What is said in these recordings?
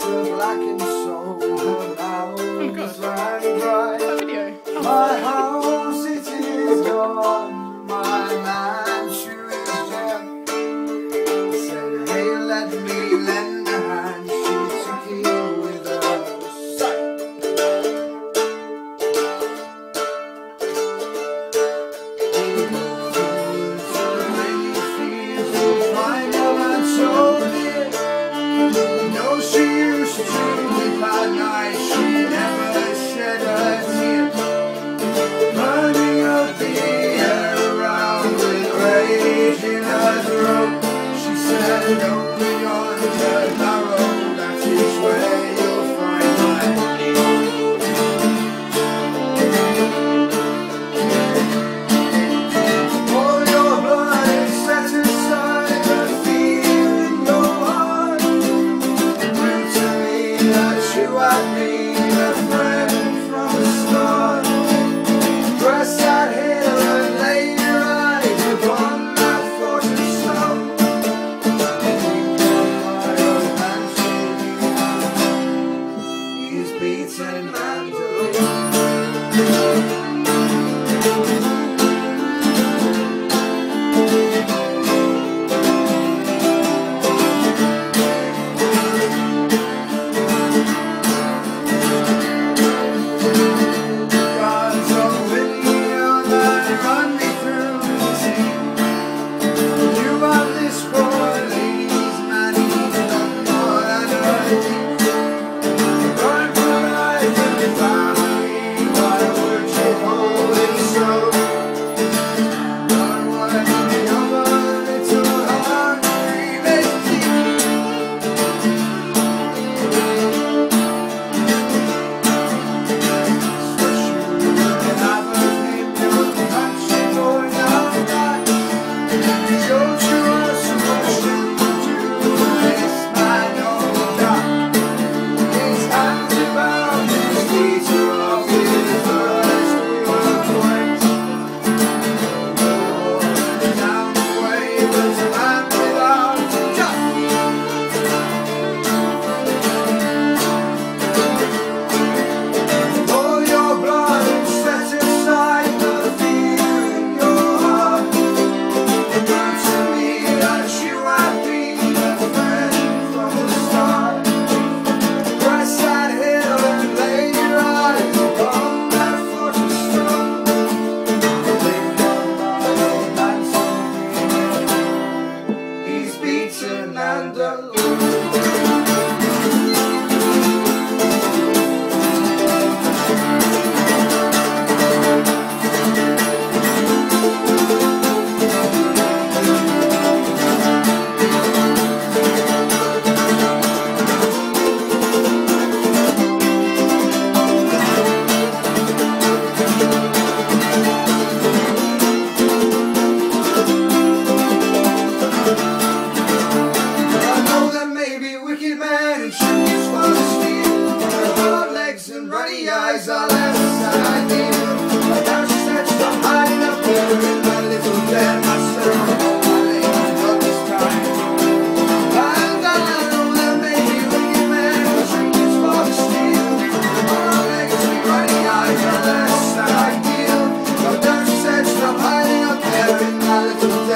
hearts are black and so her mouth don't.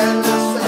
when I